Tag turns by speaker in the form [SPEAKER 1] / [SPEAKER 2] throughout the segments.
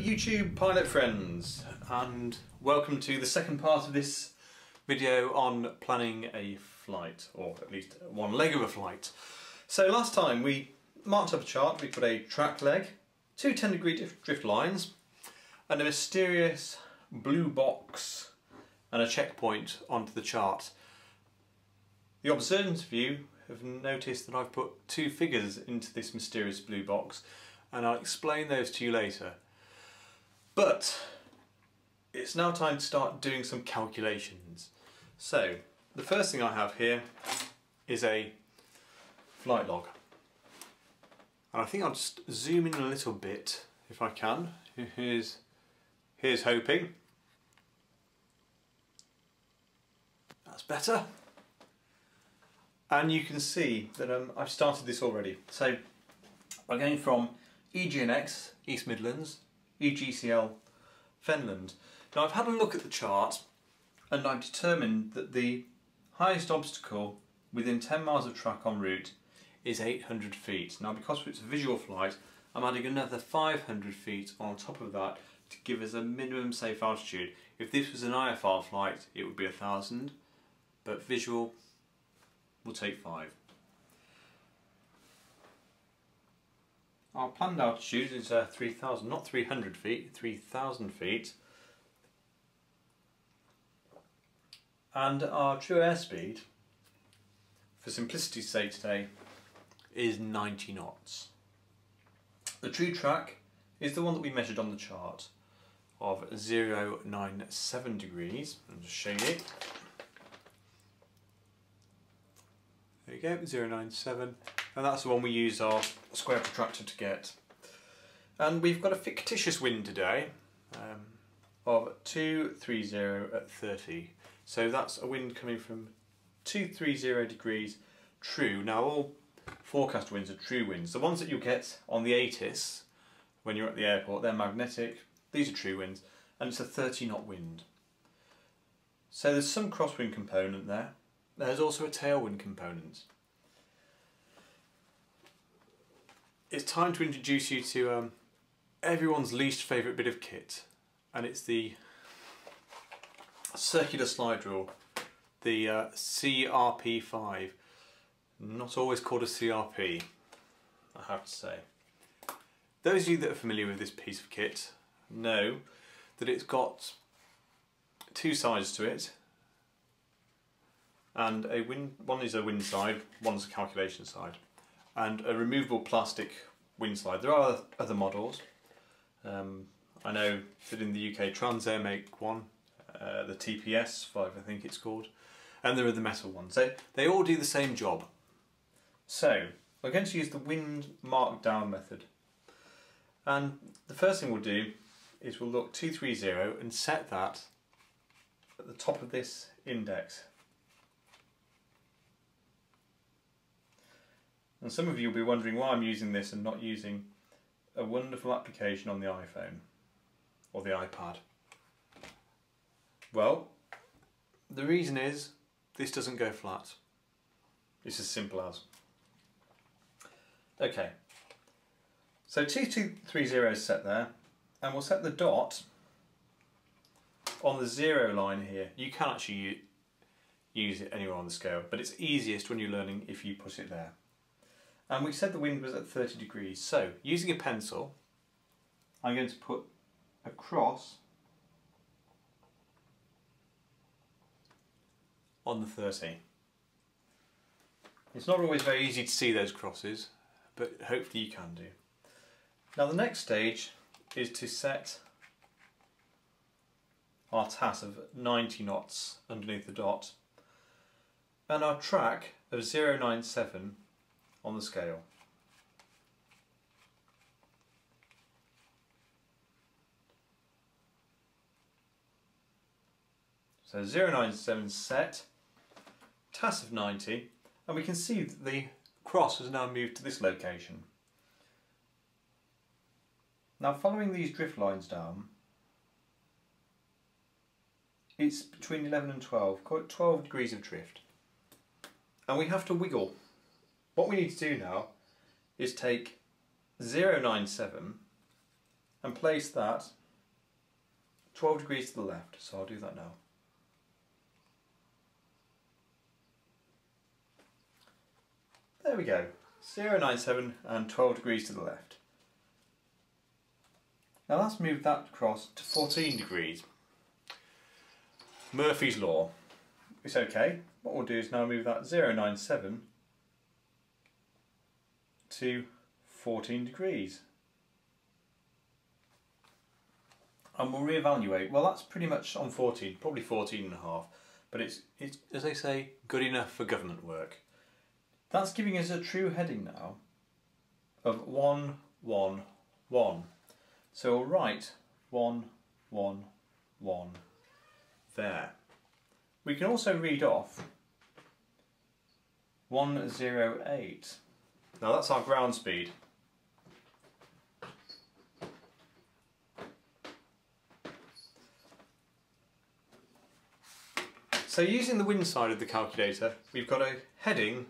[SPEAKER 1] YouTube pilot friends and welcome to the second part of this video on planning a flight or at least one leg of a flight. So last time we marked up a chart, we put a track leg, two 10 degree drift lines and a mysterious blue box and a checkpoint onto the chart. The observant view have noticed that I've put two figures into this mysterious blue box and I'll explain those to you later. But it's now time to start doing some calculations. So the first thing I have here is a flight log. And I think I'll just zoom in a little bit if I can. Here's, here's hoping. That's better. And you can see that um, I've started this already. So I'm going from EGNX, East Midlands, EGCL, Fenland. Now I've had a look at the chart and I've determined that the highest obstacle within 10 miles of track en route is 800 feet. Now because it's a visual flight, I'm adding another 500 feet on top of that to give us a minimum safe altitude. If this was an IFR flight, it would be a thousand, but visual will take five. Our planned altitude is uh, 3,000, not 300 feet, 3,000 feet. And our true airspeed, for simplicity's sake today, is 90 knots. The true track is the one that we measured on the chart of 097 degrees. I'll just show you. There you go, 097 and that's the one we use our square protractor to get. And we've got a fictitious wind today um, of 230 at 30. So that's a wind coming from 230 degrees true. Now all forecast winds are true winds. The ones that you get on the ATIS when you're at the airport, they're magnetic. These are true winds and it's a 30 knot wind. So there's some crosswind component there. There's also a tailwind component. it's time to introduce you to um, everyone's least favourite bit of kit and it's the circular slide rule, the uh, CRP5. Not always called a CRP, I have to say. Those of you that are familiar with this piece of kit know that it's got two sides to it and a wind, one is a wind side, one's a calculation side and a removable plastic windslide. There are other models. Um, I know that in the UK Transair make one, uh, the TPS 5 I think it's called, and there are the metal ones. They, they all do the same job. So, we're going to use the wind markdown method. And the first thing we'll do is we'll look 230 and set that at the top of this index And some of you will be wondering why I'm using this and not using a wonderful application on the iPhone or the iPad. Well, the reason is this doesn't go flat. It's as simple as. Okay, so 2230 is set there and we'll set the dot on the zero line here. You can actually use it anywhere on the scale, but it's easiest when you're learning if you put it there. And we said the wind was at 30 degrees. So using a pencil, I'm going to put a cross on the 30. It's not always very easy to see those crosses, but hopefully you can do. Now the next stage is to set our TAS of 90 knots underneath the dot and our track of 097 on the scale. So 097 set, TAS of 90, and we can see that the cross has now moved to this location. Now following these drift lines down, it's between 11 and 12, quite 12 degrees of drift. And we have to wiggle what we need to do now is take 097 and place that 12 degrees to the left. So I'll do that now. There we go. 097 and 12 degrees to the left. Now let's move that across to 14 degrees. Murphy's Law. It's okay. What we'll do is now move that 097 to 14 degrees. And we'll reevaluate. Well, that's pretty much on 14, probably 14 and a half. But it's, it's, as they say, good enough for government work. That's giving us a true heading now of 1, 1, 1. So we'll write 1, 1, 1 there. We can also read off 108. Now that's our ground speed. So using the wind side of the calculator, we've got a heading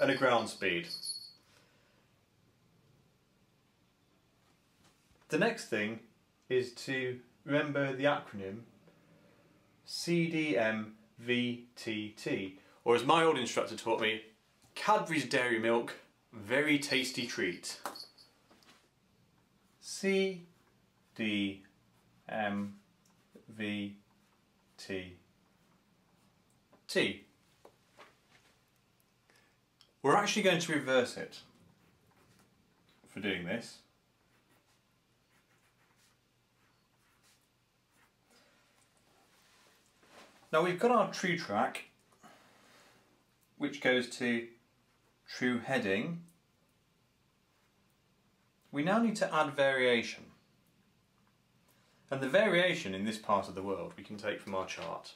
[SPEAKER 1] and a ground speed. The next thing is to remember the acronym CDMVTT, or as my old instructor taught me, Cadbury's Dairy Milk, very tasty treat. C D M V T T. We're actually going to reverse it for doing this. Now we've got our true track which goes to true heading. We now need to add variation. And the variation in this part of the world we can take from our chart.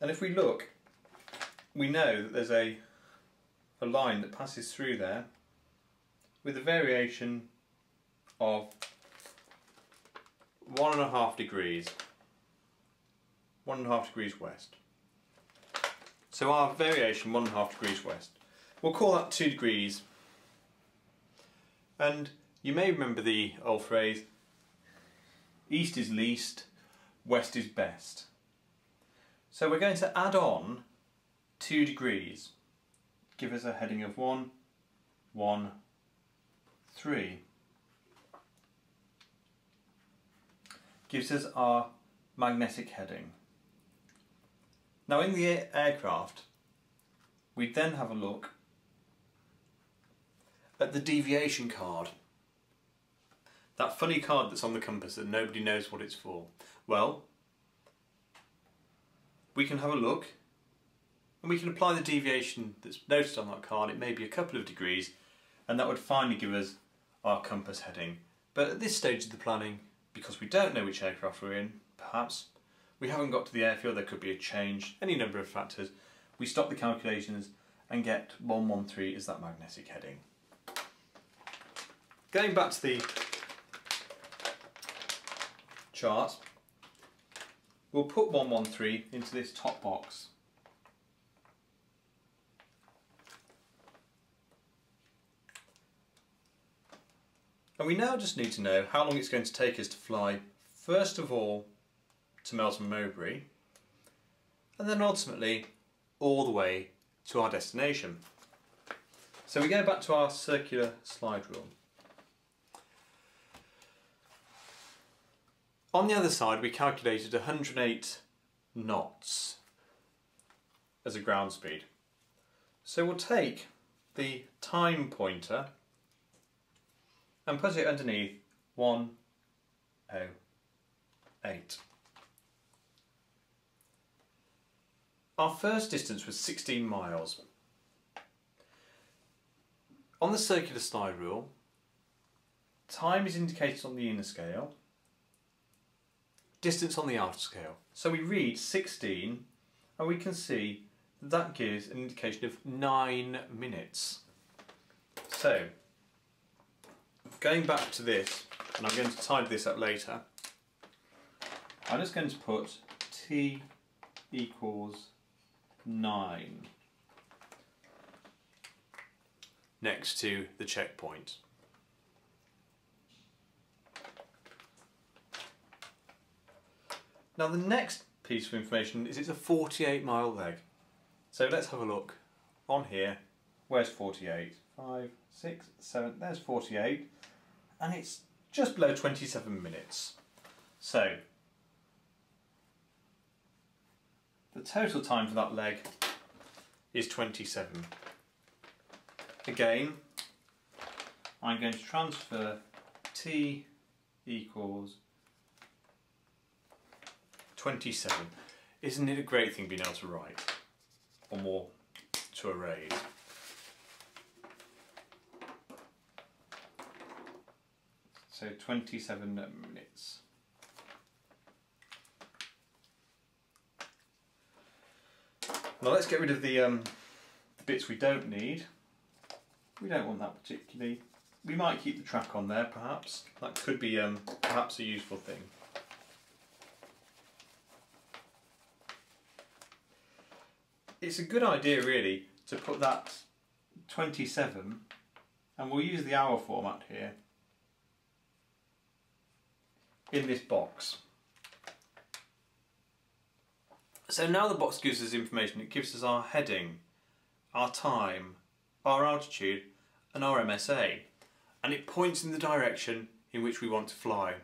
[SPEAKER 1] And if we look, we know that there's a, a line that passes through there with a variation of one and a half degrees, one and a half degrees west. So our variation, one and a half degrees west. We'll call that two degrees. And you may remember the old phrase, east is least, west is best. So we're going to add on two degrees, give us a heading of one, one, three. gives us our magnetic heading. Now in the aircraft, we then have a look at the deviation card. That funny card that's on the compass that nobody knows what it's for. Well, we can have a look and we can apply the deviation that's noted on that card. It may be a couple of degrees and that would finally give us our compass heading. But at this stage of the planning, because we don't know which aircraft we're in, perhaps, we haven't got to the airfield, there could be a change, any number of factors, we stop the calculations and get 113 is that magnetic heading. Going back to the chart, we'll put 113 into this top box. And we now just need to know how long it's going to take us to fly, first of all, to Melton Mowbray, and then ultimately all the way to our destination. So we go back to our circular slide rule. On the other side we calculated 108 knots as a ground speed. So we'll take the time pointer and put it underneath 108. Our first distance was 16 miles. On the circular slide rule, time is indicated on the inner scale, distance on the outer scale. So we read 16 and we can see that gives an indication of 9 minutes. So going back to this, and I'm going to tidy this up later, I'm just going to put t equals 9. next to the checkpoint. Now the next piece of information is it's a 48 mile leg. So let's have a look on here. Where's 48? 5, 6, 7, there's 48 and it's just below 27 minutes. So the total time for that leg is 27. Again, I'm going to transfer t equals 27. Isn't it a great thing being able to write? Or more to erase? So 27 minutes. Now let's get rid of the, um, the bits we don't need. We don't want that particularly. We might keep the track on there perhaps. That could be um, perhaps a useful thing. It's a good idea really to put that 27 and we'll use the hour format here in this box. So now the box gives us information, it gives us our heading, our time, our altitude and our MSA and it points in the direction in which we want to fly.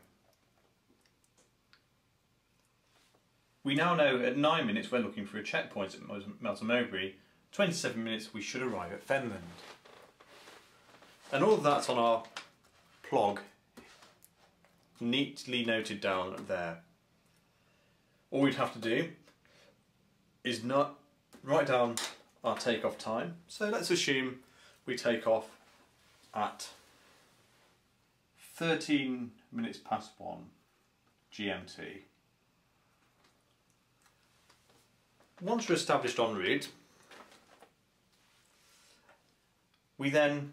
[SPEAKER 1] We now know at 9 minutes we're looking for a checkpoint at Melton Mowbray, 27 minutes we should arrive at Fenland. And all of that's on our plog, neatly noted down there. All we'd have to do is not write down our takeoff time. So let's assume we take off at 13 minutes past 1 GMT. Once we're established en route, we then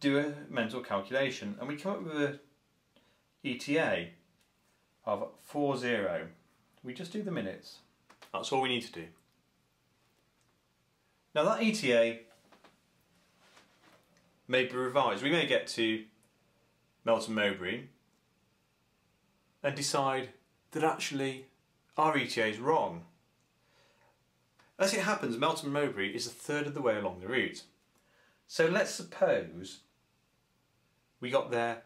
[SPEAKER 1] do a mental calculation and we come up with a ETA of 40. We just do the minutes. That's all we need to do. Now that ETA may be revised. We may get to Melton Mowbray and decide that actually our ETA is wrong. As it happens, Melton Mowbray is a third of the way along the route. So let's suppose we got there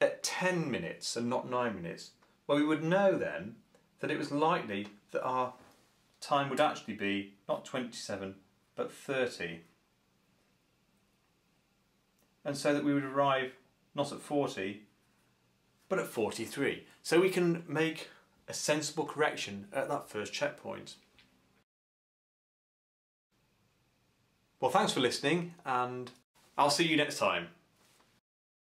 [SPEAKER 1] at 10 minutes and not 9 minutes. Well, we would know then that it was likely that our time would actually be not 27 but 30. And so that we would arrive not at 40 but at 43. So we can make a sensible correction at that first checkpoint. Well thanks for listening and I'll see you next time.